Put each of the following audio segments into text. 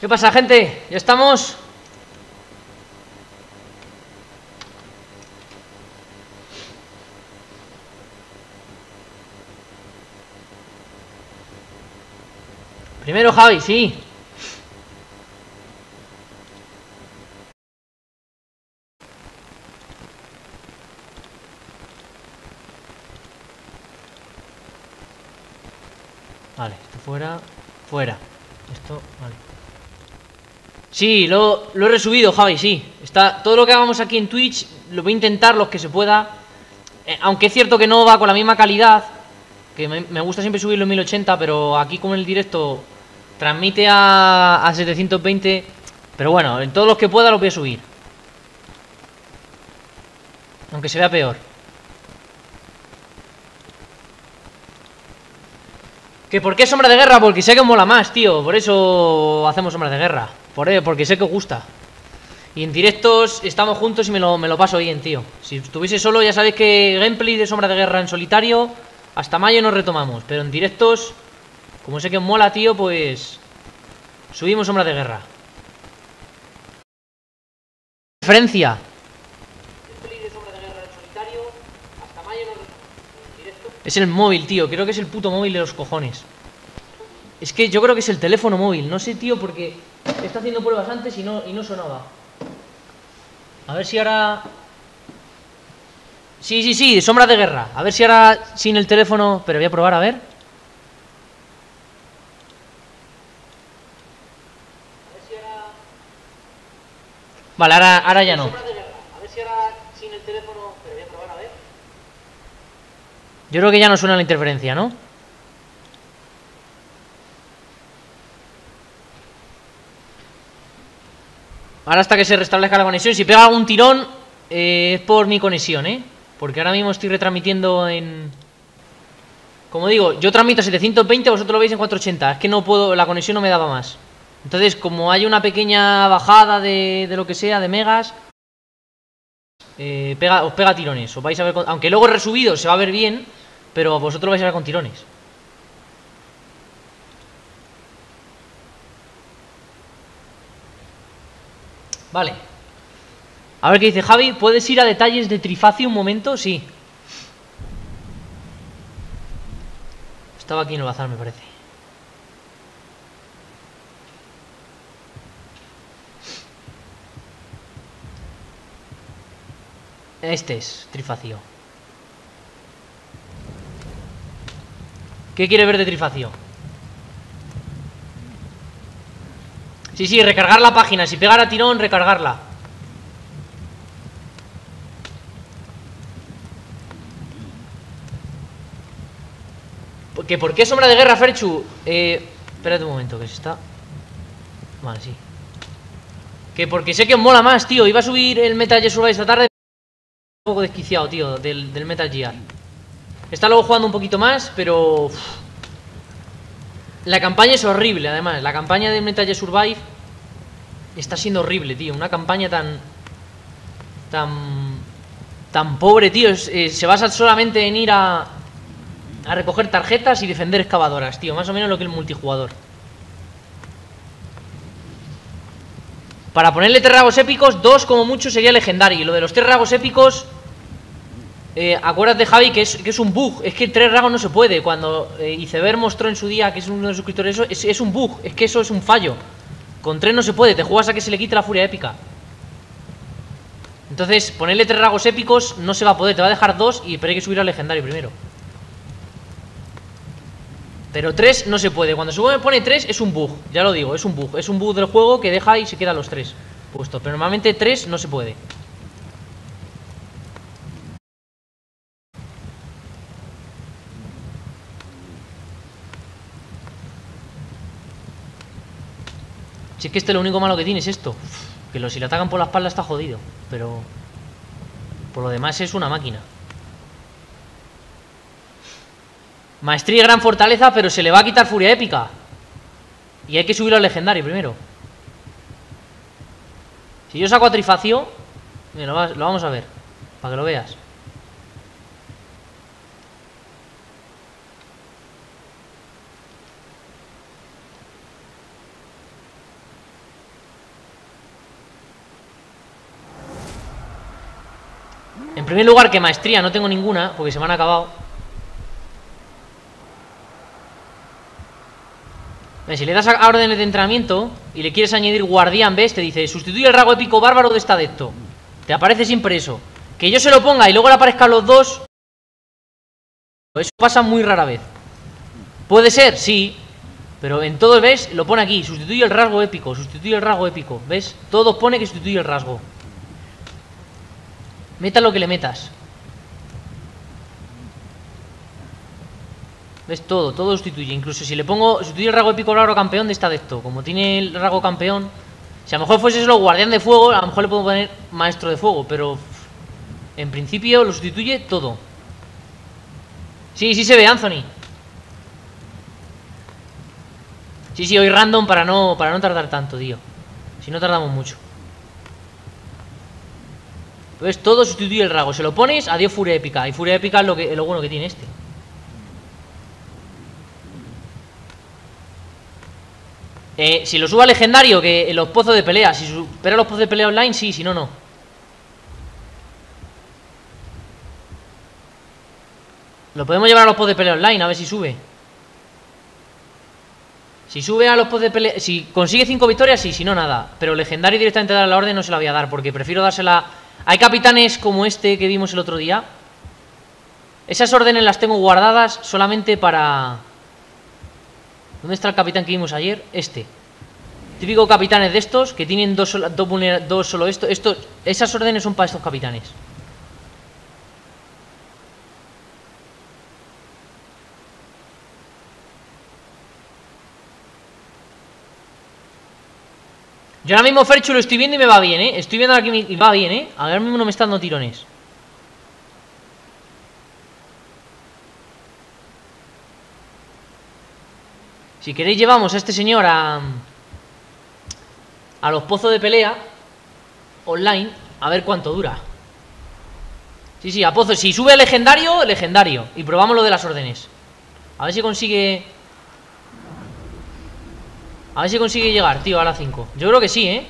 ¿Qué pasa, gente? ¿Ya estamos? Primero Javi, sí. Vale, esto fuera. Fuera. Esto, vale. Sí, lo, he resubido, Javi, sí. Está, todo lo que hagamos aquí en Twitch lo voy a intentar los que se pueda. Eh, aunque es cierto que no va con la misma calidad. Que me, gusta siempre subirlo en 1080, pero aquí como en el directo transmite a, a 720. Pero bueno, en todos los que pueda lo voy a subir. Aunque se vea peor. ¿Que por qué sombra de guerra? Porque sé que mola más, tío Por eso hacemos sombra de guerra por ello, Porque sé que os gusta. Y en directos estamos juntos y me lo, me lo paso bien, tío. Si estuviese solo ya sabéis que gameplay de sombra de guerra en solitario Hasta mayo nos retomamos. Pero en directos, como sé que os mola, tío, pues... Subimos sombra de guerra. Referencia. Es el móvil, tío. Creo que es el puto móvil de los cojones. Es que yo creo que es el teléfono móvil. No sé, tío, porque está haciendo pruebas antes y no, y no sonaba. A ver si ahora... Sí, sí, sí, sombra de guerra. A ver si ahora sin el teléfono... Pero voy a probar, a ver. Vale, ahora, ahora ya no. A ver si ahora sin el teléfono... Pero voy a probar, a ver. Yo creo que ya no suena la interferencia, ¿no? Ahora hasta que se restablezca la conexión. Si pega algún tirón eh, Es por mi conexión, ¿eh? Porque ahora mismo estoy retransmitiendo en... Como digo, yo transmito a 720 Vosotros lo veis en 480 Es que no puedo, la conexión no me daba más. Entonces, como hay una pequeña bajada de, de lo que sea, de megas eh, pega, Os pega tirones. Os vais a ver Aunque luego resubido se va a ver bien Pero vosotros vais a ver con tirones Vale. A ver qué dice Javi. ¿Puedes ir a detalles de Trifacio un momento? Sí. Estaba aquí en el bazar me parece. Este es Trifacio. ¿Qué quiere ver de Trifacio? Sí, sí, recargar la página. Si pegara tirón, recargarla. ¿Que ¿Por qué sombra de guerra, Ferchu? Eh, espérate un momento, que se está... Vale, sí. Que porque sé que os mola más, tío. Iba a subir el Metal Gear Survive esta tarde. Un poco desquiciado, tío, del, Metal Gear. Está luego jugando un poquito más, pero... La campaña es horrible, además. La campaña de Metal Gear Survive Está siendo horrible, tío Una campaña tan... Tan... Tan pobre, tío es, eh, Se basa solamente en ir a... A recoger tarjetas y defender excavadoras, tío Más o menos lo que el multijugador Para ponerle tres épicos Dos como mucho sería legendario Y lo de los tres épicos eh, acuérdate, Javi, que es, que es un bug. Es que tres ragos no se puede. Cuando eh, Iceberg mostró en su día, que es uno de los suscriptores, eso es, es, un bug. Es que eso es un fallo. Con tres no se puede. Te juegas a que se le quite la furia épica. Entonces, ponerle tres ragos épicos no se va a poder. Te va a dejar dos y pero hay que subir al legendario primero. Pero tres no se puede. Cuando se pone tres es un bug. Ya lo digo, es un bug. Es un bug del juego que deja y se quedan los tres puestos. Pero normalmente tres no se puede. Si es que este lo único malo que tiene es esto. Que lo, si le atacan por la espalda está jodido Pero Por lo demás es una máquina. Maestría y gran fortaleza Pero se le va a quitar furia épica. Y hay que subirlo al legendario primero. Si yo saco a Trifacio mira, lo, lo vamos a ver Para que lo veas En primer lugar, que maestría no tengo ninguna, porque se me han acabado. Si le das a órdenes de entrenamiento y le quieres añadir guardián, ¿ves? Te dice, sustituye el rasgo épico bárbaro de este adepto. Te aparece siempre eso. Que yo se lo ponga y luego le aparezcan los dos. Eso pasa muy rara vez. Puede ser, sí. Pero en todo, ¿ves? Lo pone aquí. Sustituye el rasgo épico. Sustituye el rasgo épico. ¿Ves? Todo pone que sustituye el rasgo. Meta lo que le metas. ¿Ves? Todo, todo sustituye. Incluso si le pongo sustituye el rasgo épico raro campeón de este adepto. Como tiene el rasgo campeón. Si a lo mejor fuese solo guardián de fuego, a lo mejor le puedo poner maestro de fuego. Pero en principio lo sustituye todo. Sí, sí se ve, Anthony. Sí, sí, hoy random para no, para no tardar tanto, tío. Si no tardamos mucho. Pues todo sustituye el rago. Se lo pones, adiós furia épica. Y furia épica es lo, que, bueno que tiene este. Eh, si lo suba legendario, que en los pozos de pelea. Si supera los pozos de pelea online, sí, si no, no. Lo podemos llevar a los pozos de pelea online, a ver si sube. Si sube a los pods de pelea... Si consigue 5 victorias, sí, si no, nada. Pero legendario directamente dar la orden no se la voy a dar, porque prefiero dársela... Hay capitanes como este que vimos el otro día. Esas órdenes las tengo guardadas solamente para... ¿Dónde está el capitán que vimos ayer? Este. Típico capitanes de estos que tienen dos, dos, dos solo esto. esto. Esas órdenes son para estos capitanes. Yo ahora mismo Ferchu lo estoy viendo y me va bien, ¿eh? Estoy viendo aquí y va bien, ¿eh? Ahora mismo no me está dando tirones. Si queréis llevamos a este señor a... A los pozos de pelea Online A ver cuánto dura. Sí, sí, a pozos. Si sube el legendario, legendario. Y probamos lo de las órdenes. A ver si consigue... A ver si consigue llegar, tío, a la 5 Yo creo que sí, ¿eh?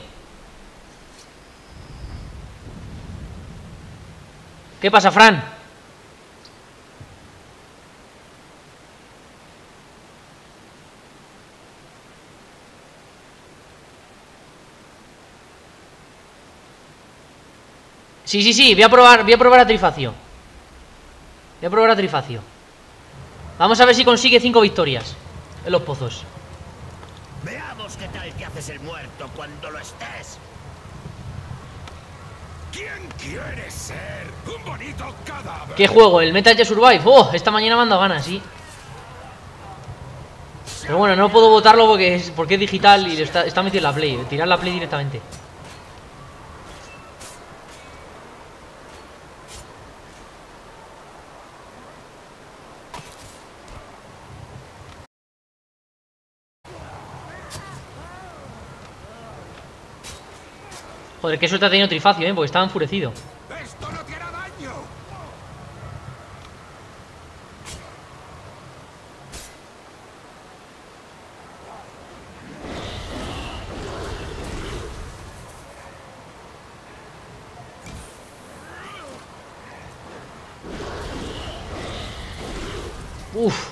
¿Qué pasa, Fran? Sí, sí, sí, voy a probar, voy a probar a Trifacio Voy a probar a Trifacio Vamos a ver si consigue 5 victorias En los pozos te haces el muerto cuando lo estés. ¿Quién quiere ser un bonito cadáver? ¿Qué juego? ¿El Metal Gear Survive? ¡Oh! Esta mañana me han dado ganas, sí. Pero bueno, no puedo votarlo porque es, porque es digital y está, está metido en la Play. Tirar la Play directamente. Joder, qué suerte ha tenido Trifacio, ¿eh? Porque estaba enfurecido. Esto no daño. Uf.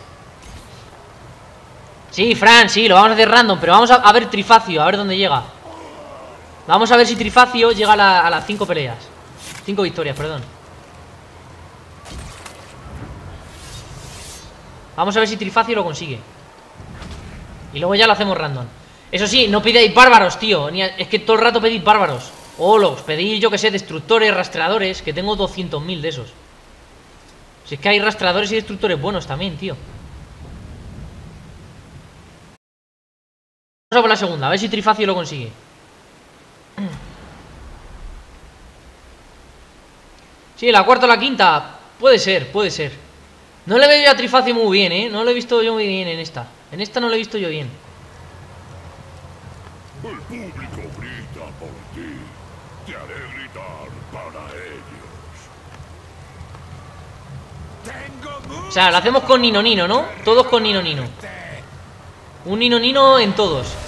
Sí, Fran, sí, lo vamos a hacer random, pero vamos a, a ver Trifacio, a ver dónde llega. Vamos a ver si Trifacio llega a, las 5 peleas. 5 victorias, perdón. Vamos a ver si Trifacio lo consigue. Y luego ya lo hacemos random. Eso sí, no pidáis bárbaros, tío. Es que todo el rato pedís bárbaros. O los pedís, yo que sé, destructores, rastreadores. Que tengo 200.000 de esos. Si es que hay rastreadores y destructores buenos también, tío. Vamos a por la segunda, a ver si Trifacio lo consigue. Sí, la cuarta o la quinta. Puede ser, puede ser. No le veo a Trifacio muy bien, ¿eh? No lo he visto yo muy bien en esta. En esta no lo he visto yo bien. El público grita por ti. Te haré gritar para ellos. o sea, lo hacemos con Nino Nino, ¿no? Todos con Nino Nino. Un Nino Nino en todos.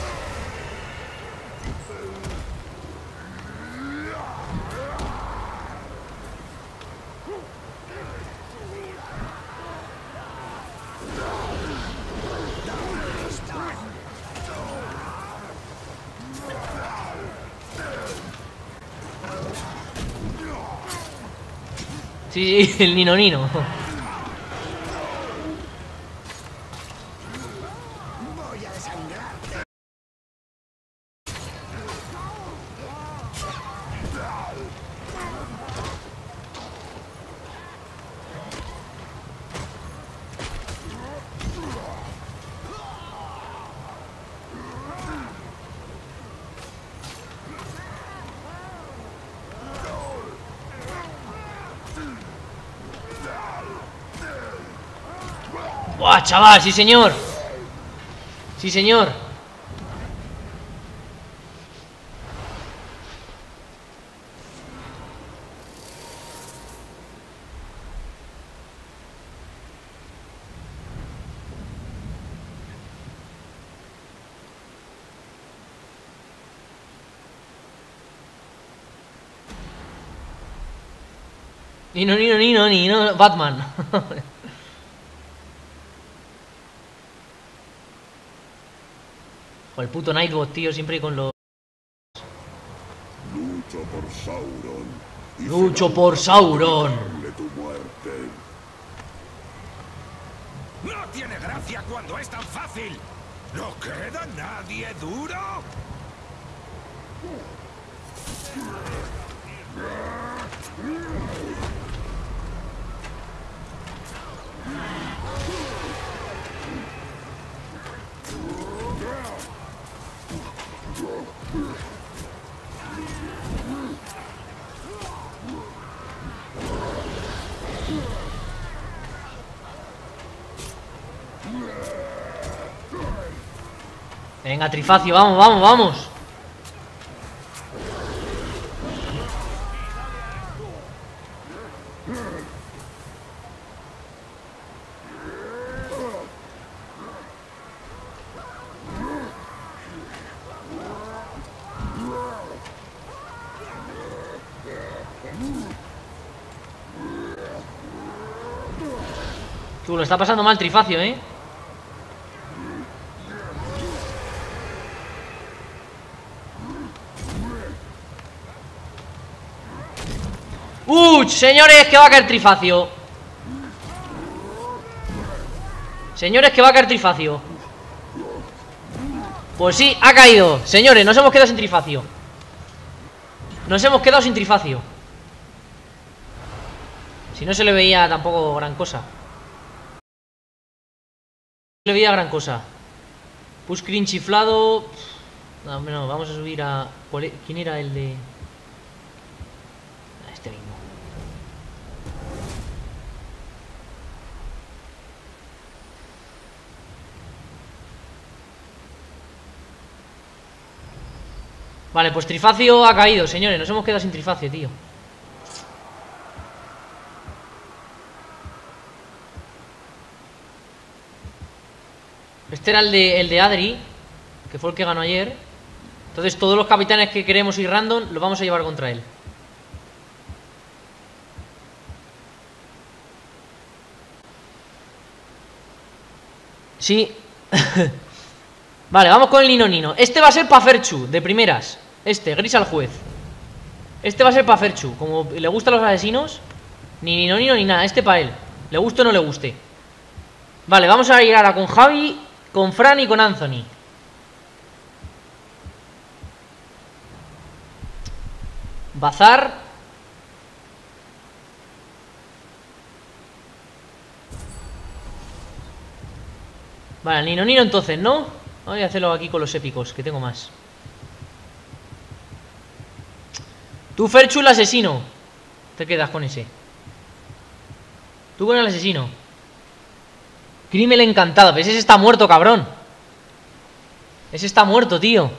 Sí, el Nino Nino. Chaval! ¡Sí, señor! ¡Sí, señor! Nino, Nino, Nino, Nino, Batman. O el puto Nightbot, tío, siempre con los... Lucho por Sauron. y Lucho por Sauron. tu muerte. No tiene gracia cuando es tan fácil. ¿No queda nadie duro? Venga, Trifacio, vamos, vamos, vamos. Tú lo está pasando mal Trifacio, ¿eh? ¡Uh! Señores, que va a caer Trifacio. Señores, que va a caer Trifacio. Pues sí, ha caído. Señores, nos hemos quedado sin Trifacio. Nos hemos quedado sin Trifacio. Si no se le veía tampoco gran cosa. No le veía gran cosa. Pushcreen chiflado. No, no, vamos a subir a. ¿cuál e- ¿Quién era el de.? A Este mismo. Vale, pues Trifacio ha caído, señores. Nos hemos quedado sin Trifacio, tío. Este era el de, el de Adri, que fue el que ganó ayer. Entonces todos los capitanes que queremos ir random los vamos a llevar contra él. Sí. vale, vamos con el Nino Nino. Este va a ser pa' Ferchu, de primeras. Este, gris al juez. Este va a ser pa' Ferchu. Como le gustan los asesinos, ni Nino Nino ni nada. Este pa' él. Le guste o no le guste. Vale, vamos a ir ahora con Javi, con Fran y con Anthony. Bazar. Vale, Nino Nino entonces, ¿no? Voy a hacerlo aquí con los épicos, que tengo más. Tú, Ferchu, el asesino. Te quedas con ese. Tú con el asesino. Crimen encantado. Pues ese está muerto, cabrón. Ese está muerto, tío.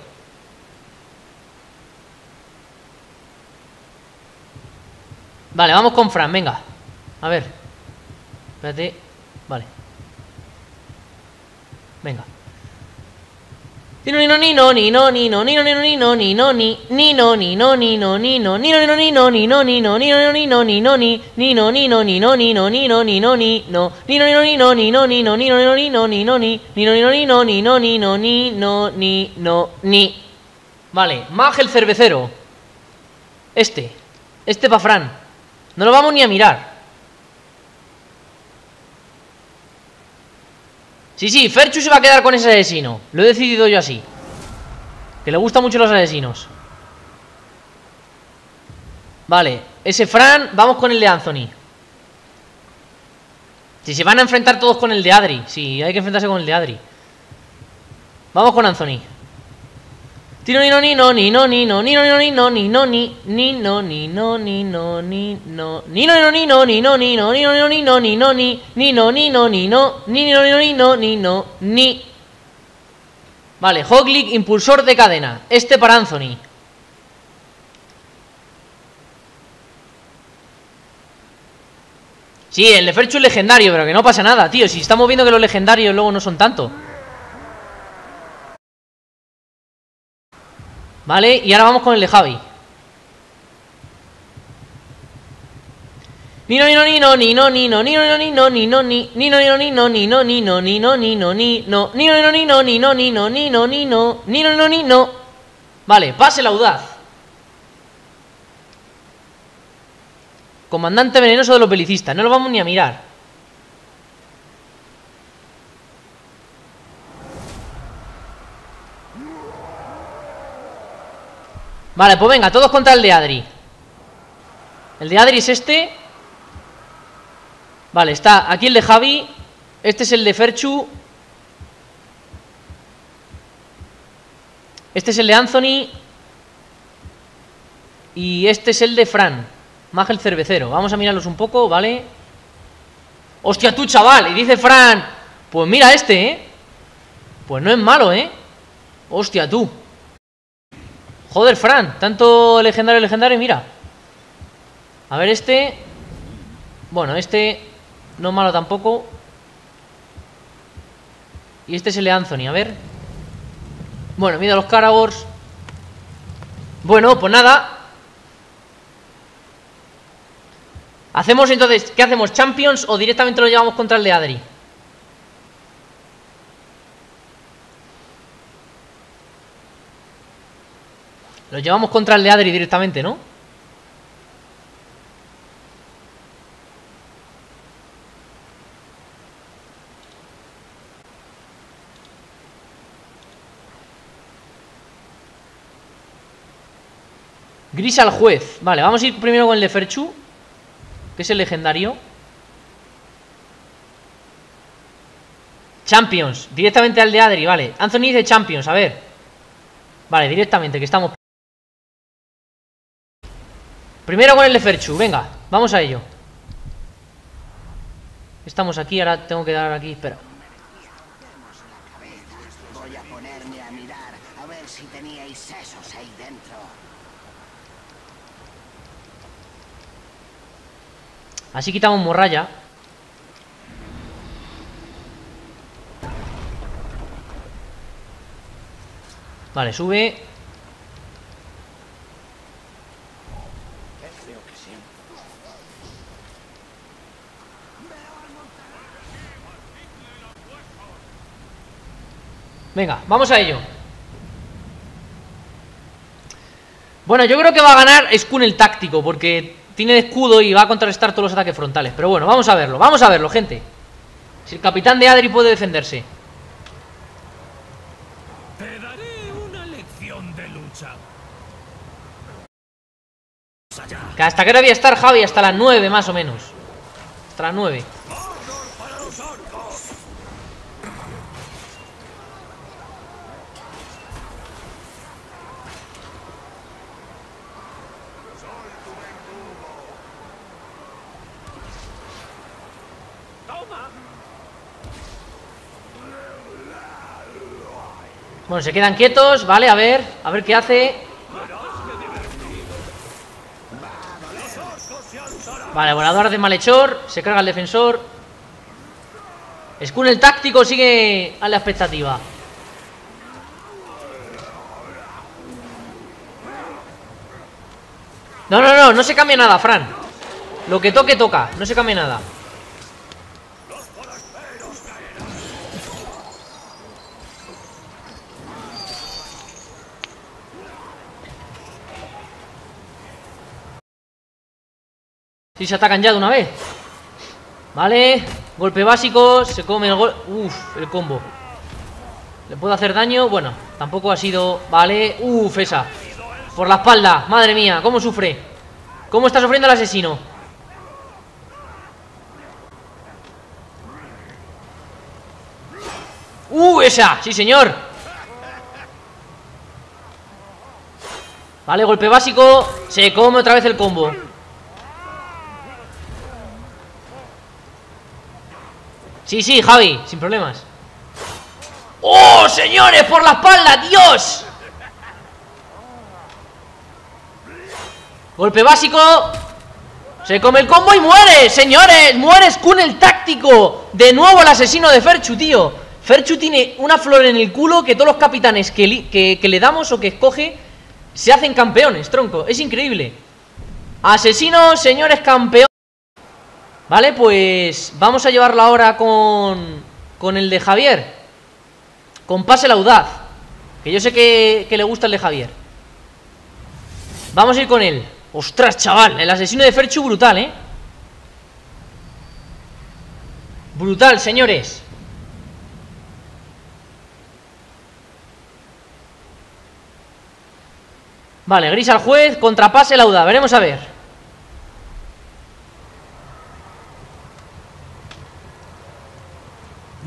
Vale, vamos con Fran, venga. A ver. Espérate. Vale. Venga. Ni no ni no ni no ni no ni no ni no ni no ni no ni ni no ni no ni no ni no ni no ni no ni no ni no ni no ni no ni no ni ni no ni no ni no ni no ni no ni no ni no ni no ni no ni no ni no ni no ni no ni no ni ni no ni no ni no ni no ni no ni no ni Vale, Mag el cervecero Este Este pa' Fran No lo vamos ni a mirar Sí, sí, Ferchu se va a quedar con ese asesino. Lo he decidido yo así. Que le gustan mucho los asesinos. Vale, ese Fran Vamos con el de Anthony. Si se van a enfrentar todos con el de Adri. Sí, hay que enfrentarse con el de Adri. Vamos con Anthony Tino ni no ni no ni no ni no ni no ni no ni no ni ni no ni no ni no ni no ni no ni no ni no ni no ni no ni no ni no ni ni no ni no ni no ni no ni no ni no ni Vale, Hoglik, impulsor de cadena Este para Anthony Sí, el de Ferchu es legendario, pero que no pasa nada, tío Si estamos viendo que los legendarios luego no son tanto Vale, y ahora vamos con el de Javi Ni no ni no ni no ni no ni no ni no ni no ni no ni ni no ni no ni no ni no ni no ni no ni no ni no ni no ni no ni no ni no ni no ni no no ni no Vale, pase la audaz Comandante venenoso de los belicistas No lo vamos ni a mirar Vale, pues venga, todos contra el de Adri El de Adri es este Vale, está aquí el de Javi Este es el de Ferchu Este es el de Anthony Y este es el de Fran Más el cervecero Vamos a mirarlos un poco, ¿vale? ¡Hostia tú, chaval! Y dice Fran Pues mira este, ¿eh? Pues no es malo, ¿eh? ¡Hostia tú! Joder, Fran, tanto legendario, legendario, mira. A ver este Bueno, este No malo tampoco. Y este es el de Anthony, a ver. Bueno, mira los Caragors Bueno, pues nada. Hacemos entonces, ¿qué hacemos? ¿Champions o directamente lo llevamos contra el de Adri? Lo llevamos contra el de Adri directamente, ¿no? Gris al juez. Vale, vamos a ir primero con el de Ferchu Que es el legendario. Champions Directamente al de Adri, vale. Anthony dice Champions, a ver. Vale, directamente, que estamos Primero con el de Ferchu, venga, vamos a ello. Estamos aquí, ahora tengo que dar aquí, espera. Voy a ponerme a mirar a ver si teníais sesos ahí dentro. Así quitamos morralla. Vale, sube Venga, vamos a ello. Bueno, yo creo que va a ganar Skun el táctico Porque tiene escudo y va a contrarrestar todos los ataques frontales. Pero bueno, vamos a verlo, vamos a verlo, gente. Si el capitán de Adri puede defenderse. Te daré una lección de lucha. Que hasta que hora voy a estar, Javi, hasta las 9 más o menos. Hasta las 9 Bueno, se quedan quietos, vale, a ver, a ver qué hace. Vale, volador de malhechor, se carga el defensor. Skun el táctico sigue a la expectativa. No, no, no, no se cambia nada, Fran. Lo que toque, toca. No se cambia nada. Si se atacan ya de una vez Vale Golpe básico Se come el gol Uf, el combo ¿Le puedo hacer daño? Bueno, tampoco ha sido... Vale, uf, esa Por la espalda, madre mía, cómo sufre ¿Cómo está sufriendo el asesino? ¡Uh, esa! ¡Sí, señor! Vale, golpe básico Se come otra vez el combo Sí, sí, Javi, sin problemas ¡Oh, señores! ¡Por la espalda! ¡Dios! Golpe básico Se come el combo y muere Señores, mueres con el táctico De nuevo el asesino de Ferchu, tío Ferchu tiene una flor en el culo Que todos los capitanes que, que, que le damos o que escoge Se hacen campeones, tronco Es increíble Asesino, señores, campeón Vale, pues vamos a llevarlo ahora con, con el de Javier. Con pase el audaz Que yo sé que, que le gusta el de Javier. Vamos a ir con él. Ostras, chaval, el asesino de Ferchu brutal, ¿eh? Brutal, señores. Vale, gris al juez, contrapase el audaz. Veremos a ver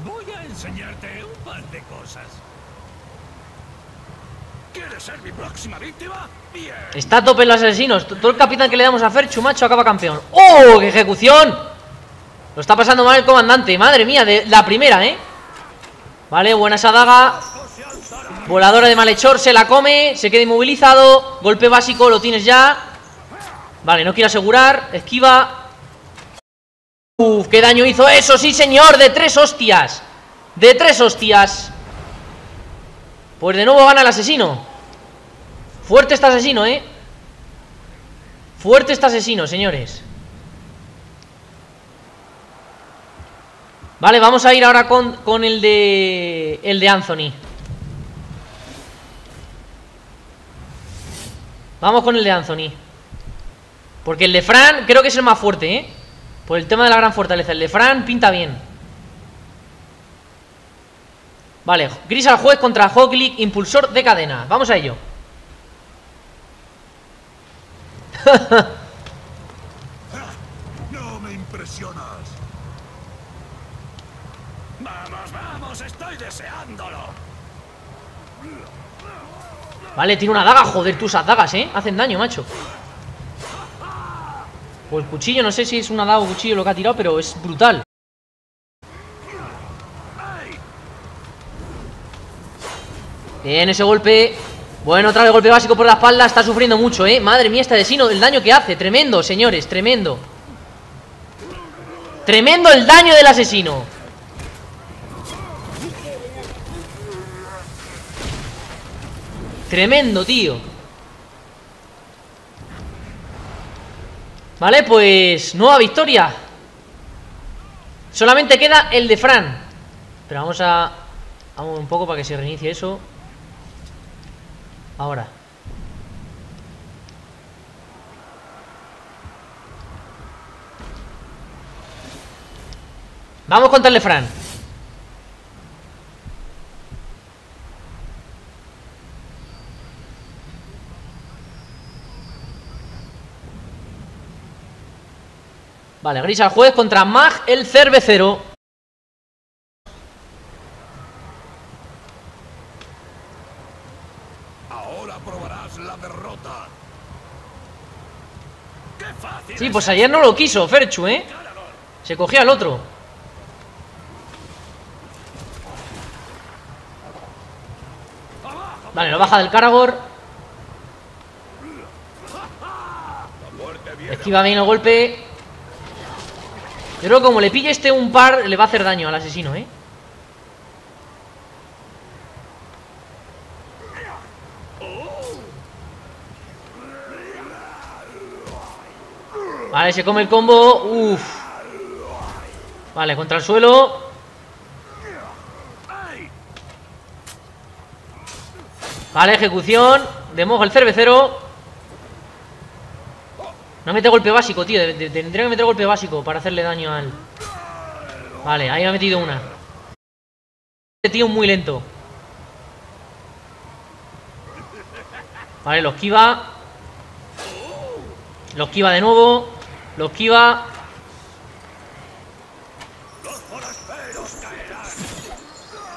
Voy a enseñarte un par de cosas. ¿Quieres ser mi próxima víctima? Bien. Está a tope los asesinos Todo el capitán que le damos a Ferchu, macho, acaba campeón. ¡Oh, qué ejecución! Lo está pasando mal el comandante. Madre mía, de la primera, ¿eh? Vale, buena esa daga. Voladora de malhechor, se la come Se queda inmovilizado. Golpe básico, lo tienes ya. Vale, no quiere asegurar Esquiva. Uf, qué daño hizo. Eso, sí señor De tres hostias. De tres hostias. Pues de nuevo gana el asesino Fuerte este asesino, ¿eh? Fuerte este asesino, señores. Vale, vamos a ir ahora con, con el de... El de Anthony. Vamos con el de Anthony. Porque el de Fran creo que es el más fuerte, ¿eh? Por el tema de la gran fortaleza. El de Fran pinta bien. Vale, gris al juez contra Hoglik Impulsor de cadena, vamos a ello No me impresionas. Vamos, vamos, estoy deseándolo. Vale, tiene una daga, joder, tus dagas, ¿eh? Hacen daño, macho Pues el cuchillo, no sé si es una daga o cuchillo lo que ha tirado Pero es brutal Bien, ese golpe Bueno, otra vez golpe básico por la espalda Está sufriendo mucho, ¿eh? Madre mía, este asesino El daño que hace, tremendo, señores, tremendo. Tremendo el daño del asesino. Tremendo, tío. Vale, pues Nueva victoria. Solamente queda el de Fran. Pero vamos a Vamos un poco para que se reinicie eso Ahora. Vamos contra el Fran Vale, gris al juez contra Mag el cervecero Ahora probarás la derrota. ¡Qué fácil! Sí, es pues ayer no lo quiso Ferchu, ¿eh? Se cogía al otro Vale, lo baja del Caragor Esquiva bien el golpe Yo creo como le pille este un par Le va a hacer daño al asesino, ¿eh? Vale, se come el combo. Uf. Vale, contra el suelo. Vale, ejecución. De mojo el cervecero. No mete golpe básico, tío. Tendría que meter golpe básico para hacerle daño al. Vale, ahí me ha metido una. Este tío muy lento. Vale, los esquiva. Los esquiva de nuevo. Los esquiva.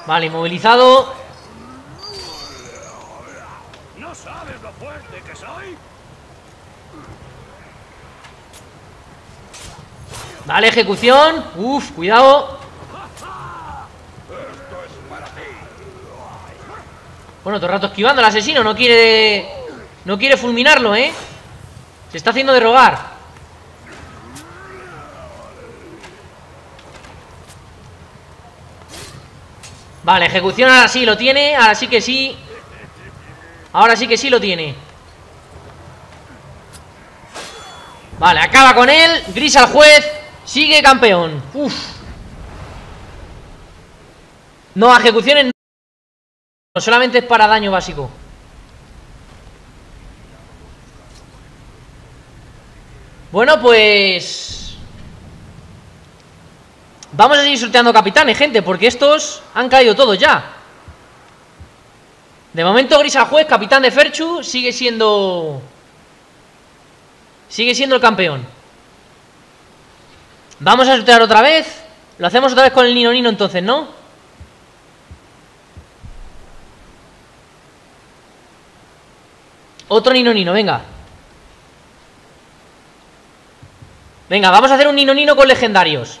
Vale, inmovilizado. ¿No sabes lo fuerte que soy? Vale, ejecución. Uf, cuidado. Bueno, todo el rato esquivando al asesino. No quiere. No quiere fulminarlo, ¿eh? Se está haciendo de rogar. Vale, ejecución ahora sí lo tiene. Ahora sí que sí. Ahora sí que sí lo tiene. Vale, acaba con él. Gris al juez. Sigue campeón. Uf. No, ejecuciones no. Solamente es para daño básico. Bueno, pues... Vamos a seguir sorteando capitanes, gente, porque estos han caído todos ya. De momento, Gris al juez, capitán de Ferchu, sigue siendo... Sigue siendo el campeón. Vamos a sortear otra vez. Lo hacemos otra vez con el Nino Nino entonces, ¿no? Otro Nino Nino, venga. Venga, vamos a hacer un Nino Nino con legendarios.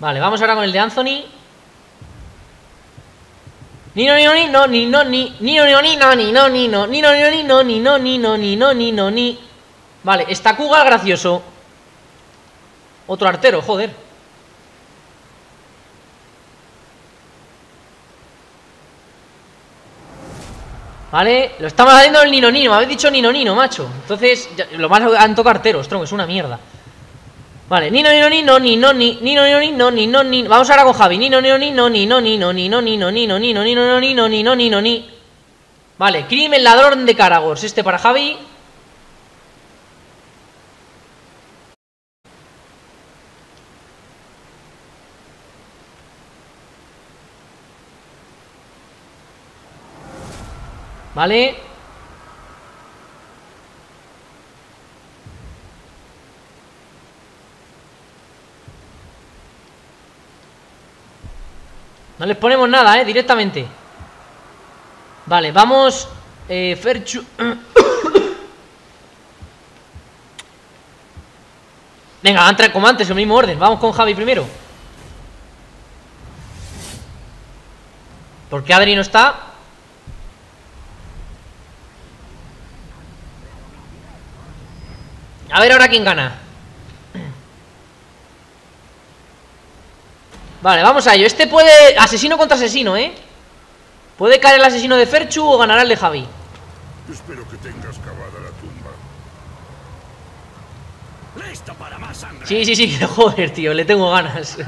Vale, vamos ahora con el de Anthony. Ni no ni no ni no ni no ni ni no ni no ni no ni no ni Vale, está Kuga gracioso. Otro artero, joder. Vale, lo estamos haciendo el Nino Nino. Habéis dicho Nino Nino, macho. Entonces, ya- lo más han tocado arteros, tronco, es una mierda. Vale, Nino Nino Nino Nino ni Nino Nino Nino Nino ni Vamos ahora con Javi. Nino Nino Nino Nino Nino Nino Nino Nino Nino Nino Nino Nino Nino ni Vale, crimen ladrón de Caragors. Este para Javi. Vale. No les ponemos nada, eh, directamente. Vale, vamos. Eh, Ferchu. Venga, entra como antes, el mismo orden. Vamos con Javi primero. ¿Por qué Adri no está? A ver ahora quién gana. Vale, vamos a ello. Este puede... Asesino contra asesino, ¿eh? Puede caer el asesino de Ferchu o ganará el de Javi. Espero que tengas cavada la tumba. ¡Listo para más sangre! Sí, sí, sí. Joder, tío. Le tengo ganas.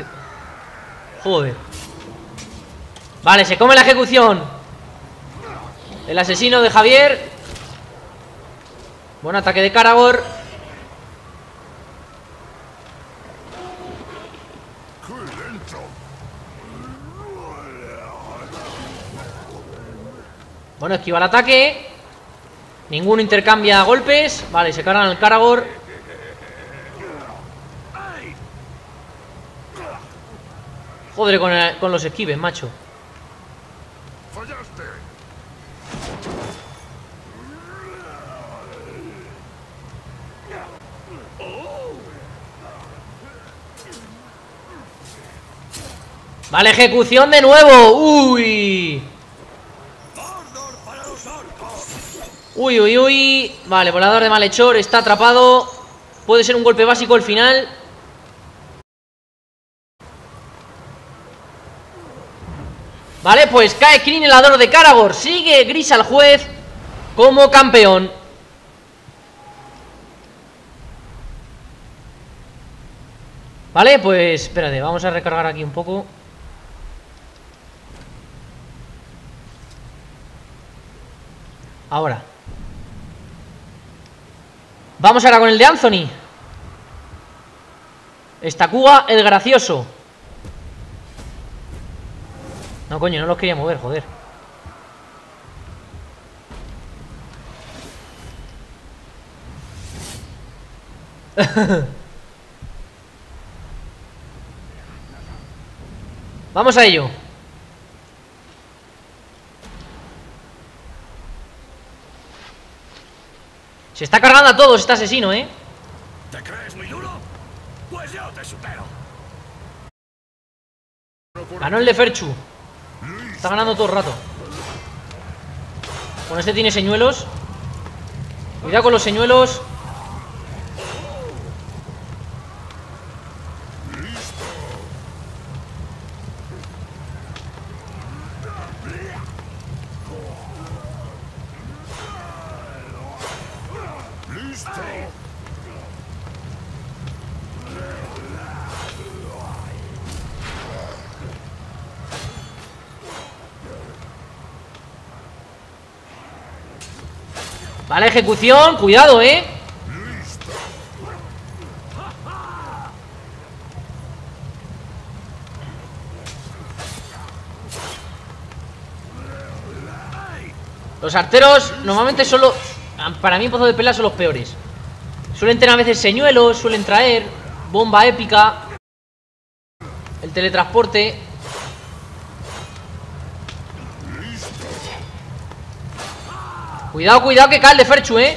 Joder. Vale, se come la ejecución. El asesino de Javier. Buen ataque de Caragor. ¡Qué lento! Bueno, esquiva el ataque. Ninguno intercambia golpes. Vale, se cargan al Caragor. Joder con, el- los esquives, macho. Vale, ejecución de nuevo. Uy. Uy, uy, uy. Vale, volador de malhechor está atrapado. Puede ser un golpe básico al final. Vale, pues cae Kryn, el helador de Karagor. Sigue Gris al juez como campeón. Vale, pues espérate, vamos a recargar aquí un poco. Ahora. Vamos ahora con el de Anthony. Estacuga el gracioso. No, coño, no los quería mover, joder. Vamos a ello. Se está cargando a todos este asesino, ¿eh? ¿Te crees muy duro? Pues yo te supero. Ganó el de Ferchu. Está ganando todo el rato. Bueno, este tiene señuelos. Cuidado con los señuelos. ¡Listo! Vale, ejecución. Cuidado, ¿eh? Los arteros normalmente solo... Para mí en Pozo de Pela son los peores. Suelen tener a veces señuelos, suelen traer bomba épica, el teletransporte. Cuidado, cuidado que cae el de Ferchu, ¿eh?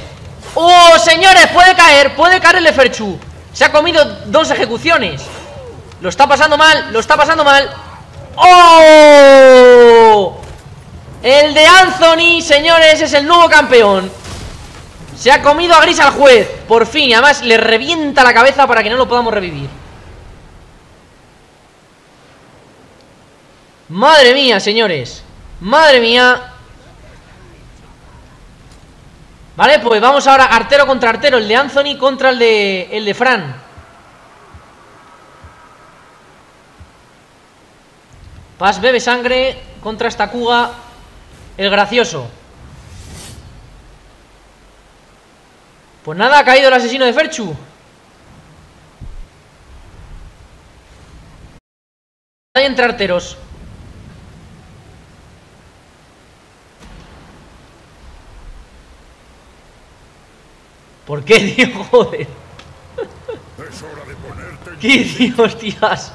¡Oh, señores! Puede caer, puede caer el de Ferchu. Se ha comido dos ejecuciones. Lo está pasando mal, lo está pasando mal. ¡Oh! El de Anthony, señores, es el nuevo campeón. Se ha comido a Gris al juez. Por fin, y además le revienta la cabeza para que no lo podamos revivir. Madre mía, señores. Madre mía. Vale, pues vamos ahora artero contra artero. El de Anthony contra el de, el de Fran. Paz bebe sangre contra esta cuga. El gracioso. Pues nada, ha caído el asesino de Ferchu. Hay entre arteros. ¿Por qué, tío? Joder. Es hora de ponerte ¿Qué tío, hostias?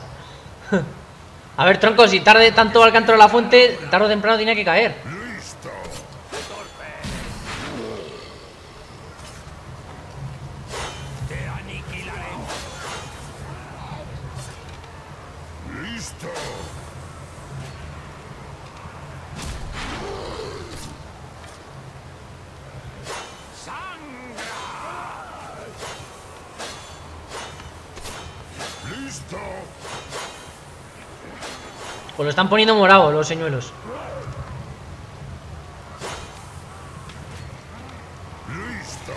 A ver, tronco, si tarde tanto al canto de la fuente, tarde o temprano tiene que caer. Están poniendo morado los señuelos. Listo.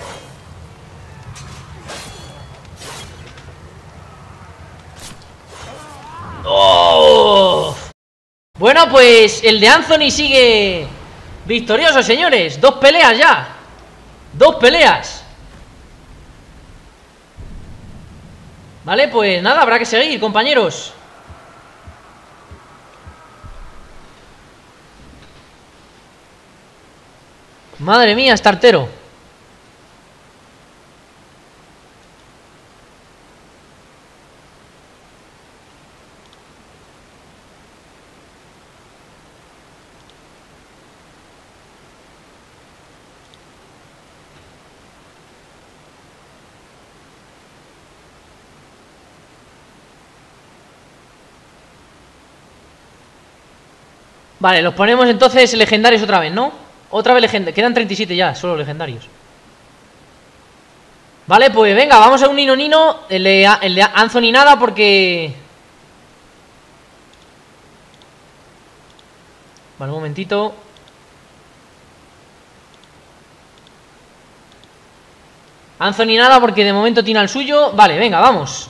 ¡Oh! Bueno, pues el de Anthony sigue victorioso, señores. Dos peleas ya. Dos peleas. Vale, pues nada, habrá que seguir, compañeros. Madre mía, estartero. Vale, los ponemos entonces legendarios otra vez, ¿no? Otra vez legendarios. Quedan 37 ya, solo legendarios. Vale, pues venga, vamos a un Nino Nino. El de, el de Anthony nada porque... Vale, un momentito. Anthony nada porque de momento tiene al suyo. Vale, venga, vamos.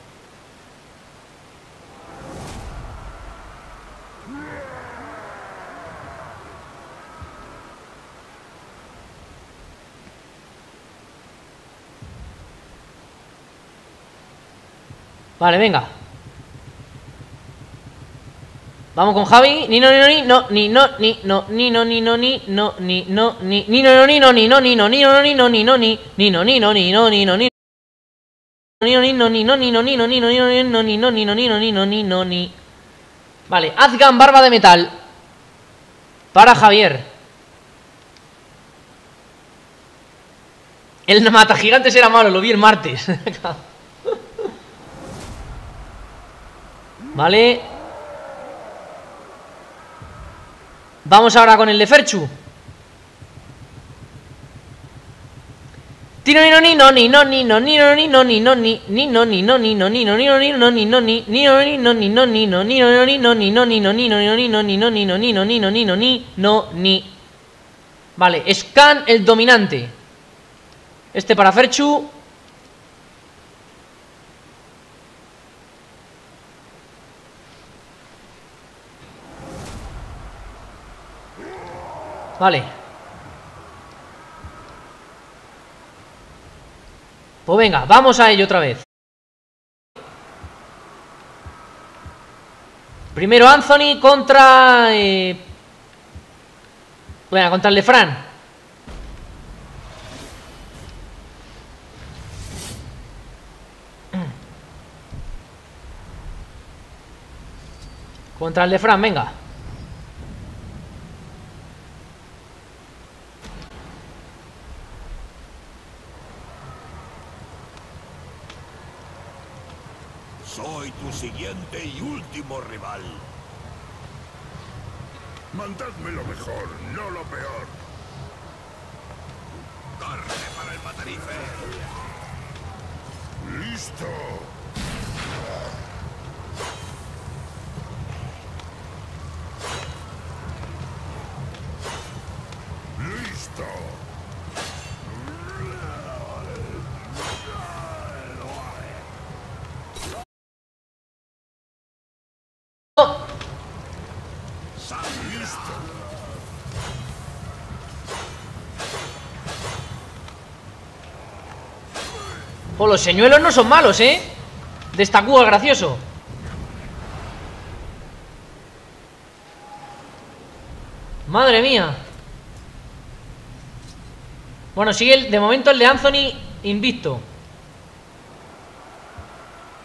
Vale, venga. Vamos con Javi. Ni no ni no ni no ni no ni no ni no ni no ni no ni no ni ni no ni no ni no ni no ni no ni no ni no ni no ni no ni no ni no ni ni no ni no ni no ni no ni no ni no ni no ni no ni no ni no ni no ni no ni Vale, Azgan barba de metal para Javier. El mata gigantes era malo, lo vi el martes. Vale Vamos ahora con el de Ferchu Tino ni no ni no ni no ni no ni no ni no ni no ni ni no ni no ni no ni no ni no ni no ni no ni ni no ni no ni no ni no ni no ni no ni no ni no ni no ni no ni no ni no ni no ni no ni no ni no ni Vale, scan el dominante Este para Ferchu Vale. Pues venga, vamos a ello otra vez. Primero Anthony contra... Eh... Contra el de Fran. Contra el de Fran, venga Soy tu siguiente y último rival. Mandadme lo mejor, no lo peor. Carne para el matarife. ¡Listo! ¡Listo! Pues los señuelos no son malos, ¿eh? Destacó el gracioso. Madre mía. Bueno, sigue el, de momento el de Anthony invicto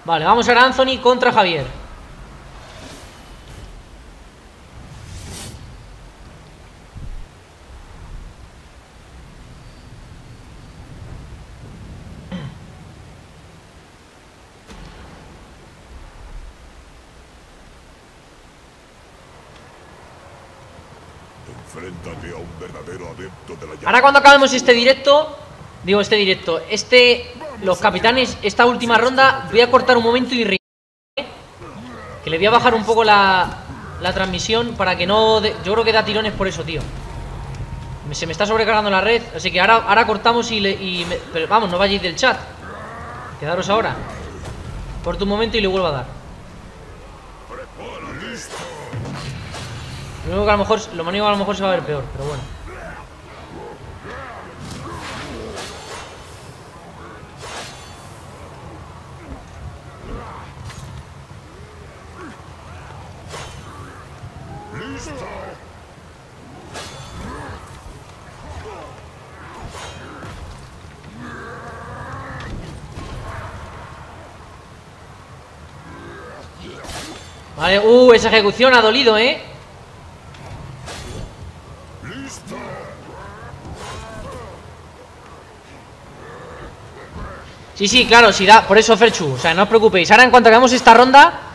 Vale, vamos a ver a Anthony contra Javier Enfréntate a un verdadero adepto de la llama. Ahora cuando acabemos este directo Digo, este directo Este, los capitanes, esta última ronda Voy a cortar un momento y Que le voy a bajar un poco la La transmisión para que no Yo creo que da tirones por eso, tío. Se me está sobrecargando la red Así que ahora, ahora cortamos y, le, y me- Pero vamos, no vayáis del chat. Quedaros ahora. Corto un momento y le vuelvo a dar. Lo que a lo mejor Lo único que a lo mejor se va a ver peor, pero bueno Vale, uh, esa ejecución ha dolido, ¿eh? Sí, sí, claro, si da... Por eso, Ferchu, o sea, no os preocupéis Ahora en cuanto hagamos esta ronda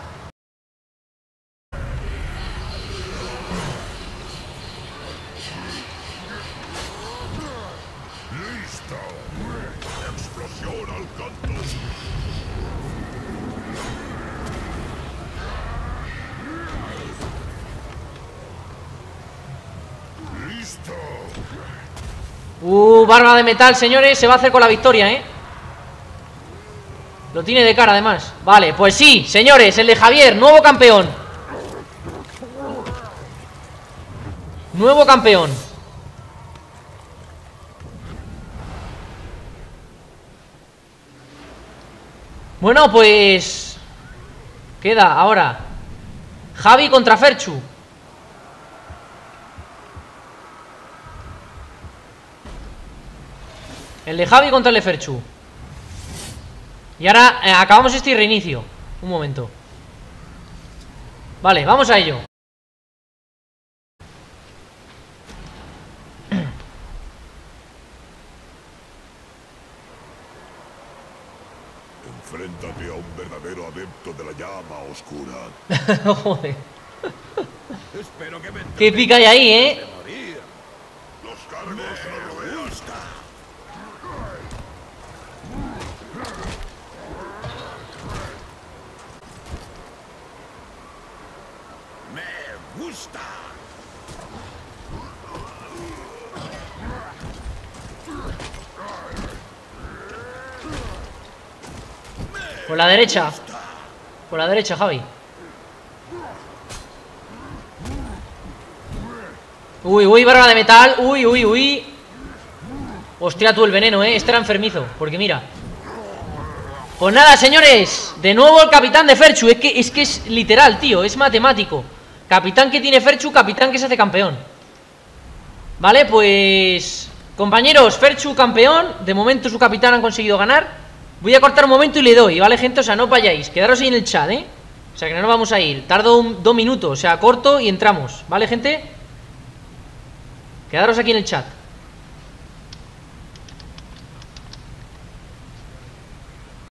barba de metal, señores Se va a hacer con la victoria, ¿eh? Lo tiene de cara, además. Vale, pues sí, señores, el de Javier Nuevo campeón. Nuevo campeón. Bueno, pues Queda ahora Javi contra Ferchu El de Javi contra el de Ferchu. Y ahora eh, acabamos este reinicio. Un momento. Vale, vamos a ello. Enfréntate a un verdadero adepto de la llama oscura. Joder. Espero que me Qué pica hay ahí, eh de morir. Los cargos lo rodean. Me gusta. Por la derecha. Por la derecha, Javi. Uy, uy, barba de metal. Uy, uy, uy. Hostia, tú el veneno, eh. Este era enfermizo Porque mira. Pues nada, señores. De nuevo el capitán de Ferchu. Es que es, que es literal, tío. Es matemático. Capitán que tiene Ferchu Capitán que se hace campeón. Vale, pues... Compañeros, Ferchu campeón. De momento su capitán han conseguido ganar Voy a cortar un momento y le doy, ¿vale, gente? O sea, no vayáis Quedaros ahí en el chat, ¿eh? O sea, que no nos vamos a ir Tardo un- dos minutos, o sea, corto y entramos ¿Vale, gente? Quedaros aquí en el chat